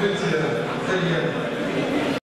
就记得这一。